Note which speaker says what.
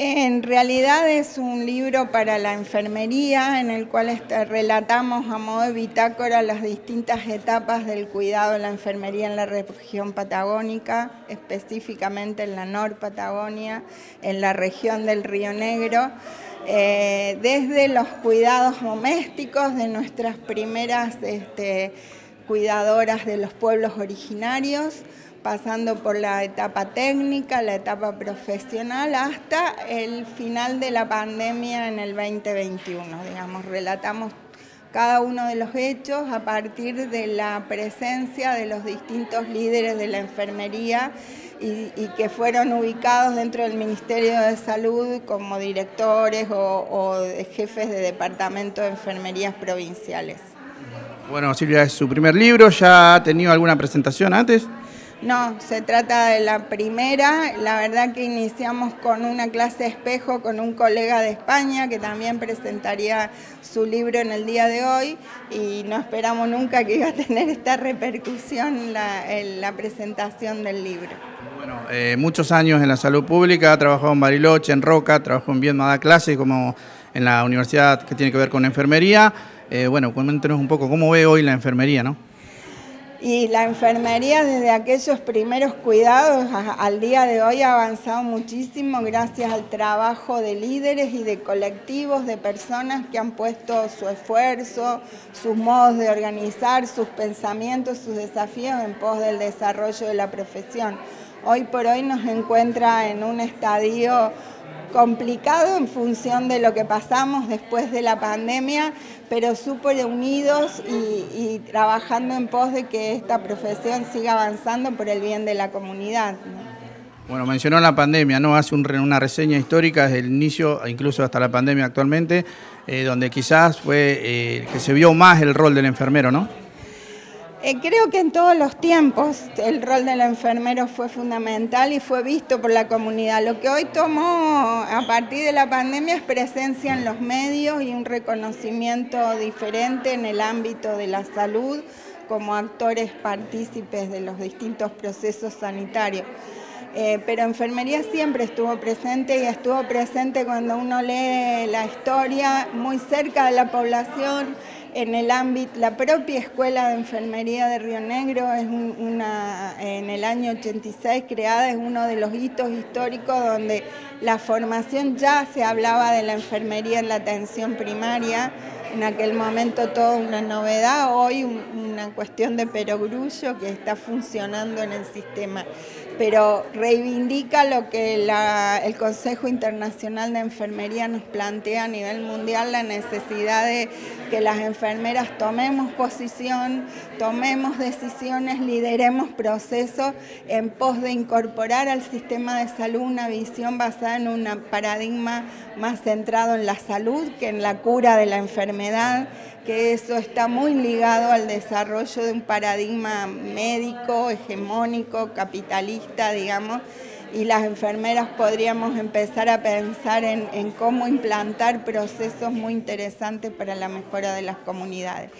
Speaker 1: En realidad es un libro para la enfermería en el cual este, relatamos a modo de bitácora las distintas etapas del cuidado de la enfermería en la región patagónica, específicamente en la Nor-Patagonia, en la región del Río Negro, eh, desde los cuidados domésticos de nuestras primeras este, cuidadoras de los pueblos originarios, pasando por la etapa técnica, la etapa profesional, hasta el final de la pandemia en el 2021. Digamos, relatamos cada uno de los hechos a partir de la presencia de los distintos líderes de la enfermería y, que fueron ubicados dentro del Ministerio de Salud como directores o, jefes de departamento de enfermerías provinciales.
Speaker 2: Bueno, Silvia, es su primer libro, ¿ya ha tenido alguna presentación antes?
Speaker 1: No, se trata de la primera. La verdad que iniciamos con una clase espejo con un colega de España que también presentaría su libro en el día de hoy y no esperamos nunca que iba a tener esta repercusión la, la presentación del libro.
Speaker 2: Bueno, eh, muchos años en la salud pública, ha trabajado en Bariloche, en Roca, trabajó en Viedma, da clases como en la universidad que tiene que ver con enfermería. Eh, bueno, cuéntenos un poco cómo ve hoy la enfermería, ¿no?
Speaker 1: Y la enfermería desde aquellos primeros cuidados al día de hoy ha avanzado muchísimo gracias al trabajo de líderes y de colectivos, de personas que han puesto su esfuerzo, sus modos de organizar, sus pensamientos, sus desafíos en pos del desarrollo de la profesión. Hoy por hoy nos encuentra en un estadio complicado en función de lo que pasamos después de la pandemia, pero súper unidos y, trabajando en pos de que esta profesión siga avanzando por el bien de la comunidad.
Speaker 2: Bueno, mencionó la pandemia, ¿no? Hace una reseña histórica desde el inicio, incluso hasta la pandemia actualmente, eh, donde quizás fue eh, que se vio más el rol del enfermero, ¿no?
Speaker 1: Eh, creo que en todos los tiempos el rol del enfermero fue fundamental y fue visto por la comunidad. Lo que hoy tomó a partir de la pandemia es presencia en los medios y un reconocimiento diferente en el ámbito de la salud como actores partícipes de los distintos procesos sanitarios. Eh, pero enfermería siempre estuvo presente y estuvo presente cuando uno lee la historia muy cerca de la población, en el ámbito, la propia Escuela de Enfermería de Río Negro es una, en el año 86 creada, es uno de los hitos históricos donde la formación ya se hablaba de la enfermería en la atención primaria, en aquel momento toda una novedad, hoy una cuestión de perogrullo que está funcionando en el sistema, pero reivindica lo que el Consejo Internacional de Enfermería nos plantea a nivel mundial, la necesidad de que las enfermeras tomemos posición, tomemos decisiones, lideremos procesos en pos de incorporar al sistema de salud una visión basada en un paradigma más centrado en la salud que en la cura de la enfermedad que eso está muy ligado al desarrollo de un paradigma médico, hegemónico, capitalista, digamos, y las enfermeras podríamos empezar a pensar en, en cómo implantar procesos muy interesantes para la mejora de las comunidades.